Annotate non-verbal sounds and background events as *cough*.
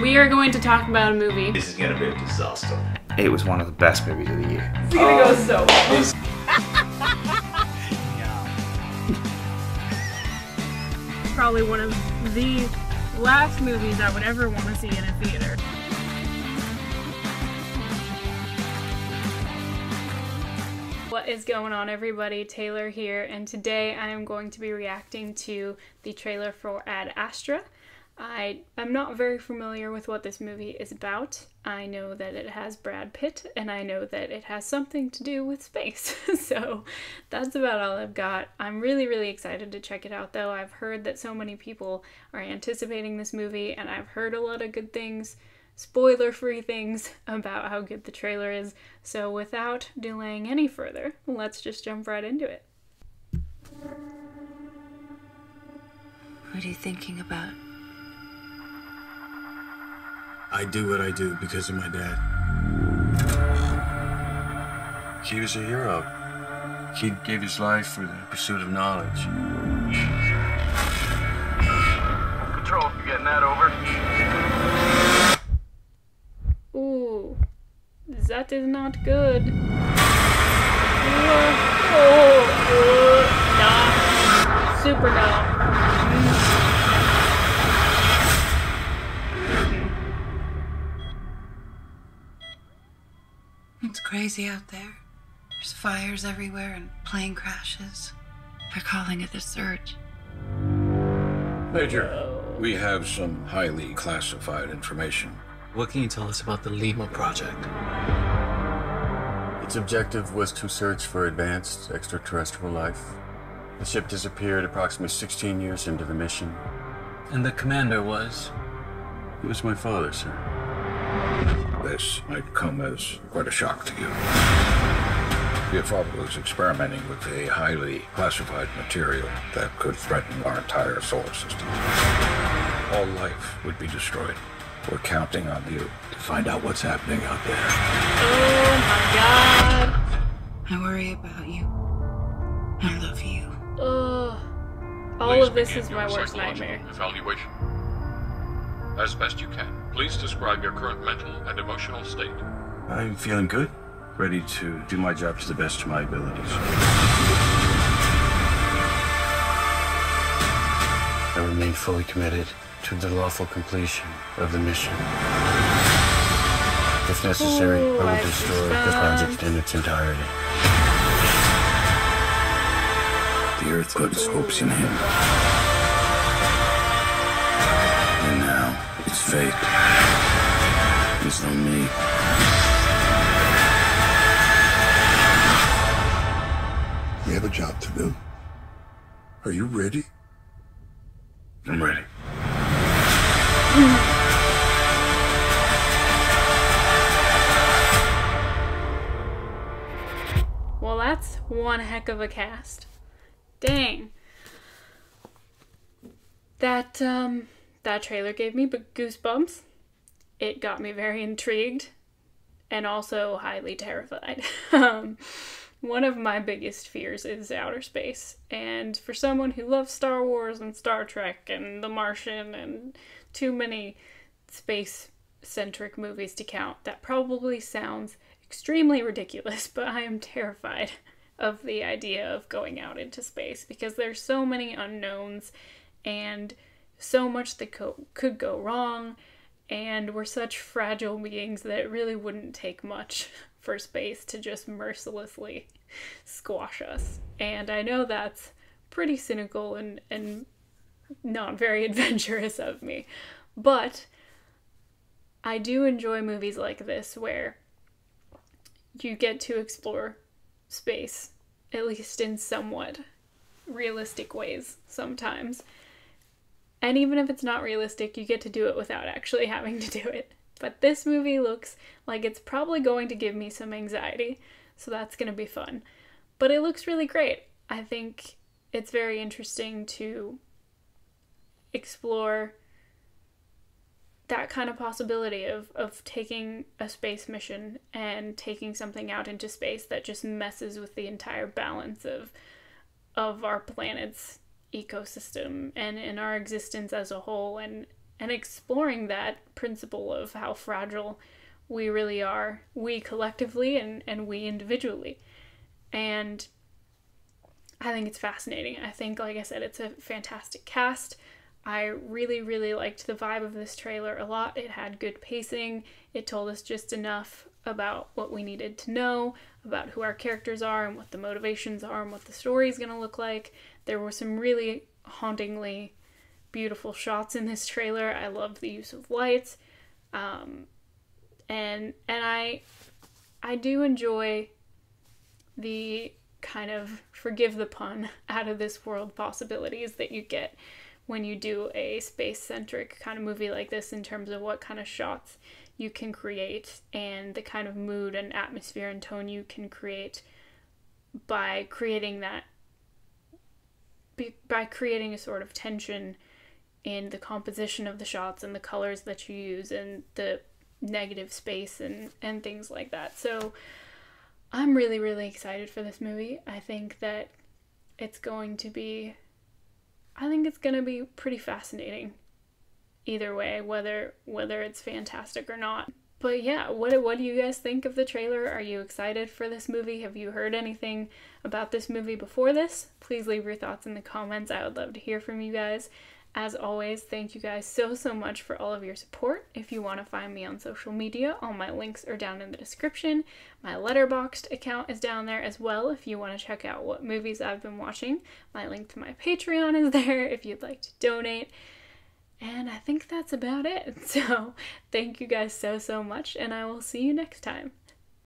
We are going to talk about a movie. This is gonna be a disaster. It was one of the best movies of the year. It's gonna go so well. Oh, this Probably one of the last movies I would ever want to see in a theater. What is going on, everybody? Taylor here, and today I am going to be reacting to the trailer for Ad Astra. I am not very familiar with what this movie is about. I know that it has Brad Pitt, and I know that it has something to do with space. *laughs* so that's about all I've got. I'm really, really excited to check it out, though. I've heard that so many people are anticipating this movie, and I've heard a lot of good things spoiler free things *laughs* about how good the trailer is. So, without delaying any further, let's just jump right into it. What are you thinking about? I do what I do because of my dad. He was a hero. He gave his life for the pursuit of knowledge. Control, you getting that over? Ooh, that is not good. Oh, oh, nah. Super no. It's crazy out there. There's fires everywhere and plane crashes. They're calling it the surge. Major, we have some highly classified information. What can you tell us about the Lima project? Its objective was to search for advanced extraterrestrial life. The ship disappeared approximately 16 years into the mission. And the commander was? It was my father, sir. This might come as quite a shock to you. Your father was experimenting with a highly classified material that could threaten our entire solar system. All life would be destroyed. We're counting on you to find out what's happening out there. Oh my god. I worry about you. I love you. Ugh. All Please of this is my worst nightmare. Evaluation. As best you can, please describe your current mental and emotional state. I'm feeling good, ready to do my job to the best of my abilities. I remain fully committed to the lawful completion of the mission. If necessary, Ooh, I I will destroy the project in its entirety. The Earth puts hopes in him. Fate is on me. We have a job to do. Are you ready? I'm ready. Well, that's one heck of a cast. Dang. That um that trailer gave me goosebumps. It got me very intrigued and also highly terrified. *laughs* um one of my biggest fears is outer space. And for someone who loves Star Wars and Star Trek and The Martian and too many space centric movies to count, that probably sounds extremely ridiculous, *laughs* but I am terrified of the idea of going out into space because there's so many unknowns and so much that co- could go wrong and we're such fragile beings that it really wouldn't take much *laughs* for space to just mercilessly *laughs* squash us. And I know that's pretty cynical and, and not very *laughs* adventurous of me. But I do enjoy movies like this where you get to explore space, at least in somewhat realistic ways sometimes. And even if it's not realistic, you get to do it without actually *laughs* having to do it. But this movie looks like it's probably going to give me some anxiety, so that's going to be fun. But it looks really great. I think it's very interesting to explore that kind of possibility of, of taking a space mission and taking something out into space that just messes with the entire balance of of our planet's ecosystem and in our existence as a whole and and exploring that principle of how fragile we really are, we collectively and, and we individually. And I think it's fascinating. I think, like I said, it's a fantastic cast. I really, really liked the vibe of this trailer a lot. It had good pacing, it told us just enough about what we needed to know, about who our characters are, and what the motivations are, and what the story is going to look like. There were some really hauntingly beautiful shots in this trailer. I loved the use of lights. Um, and and I I do enjoy the kind of forgive the pun *laughs* out of this world possibilities that you get when you do a space centric kind of movie like this in terms of what kind of shots you can create and the kind of mood and atmosphere and tone you can create by creating that by creating a sort of tension in the composition of the shots and the colors that you use and the negative space and and things like that. So I'm really really excited for this movie. I think that it's going to be I think it's going to be pretty fascinating either way whether whether it's fantastic or not. But yeah, what what do you guys think of the trailer? Are you excited for this movie? Have you heard anything about this movie before this? Please leave your thoughts in the comments. I would love to hear from you guys. As always, thank you guys so, so much for all of your support. If you want to find me on social media, all my links are down in the description. My Letterboxd account is down there as well if you want to check out what movies I've been watching. My link to my Patreon is *laughs* there if you'd like to donate. And I think that's about it. *laughs* So, thank you guys so, so much, and I will see you next time.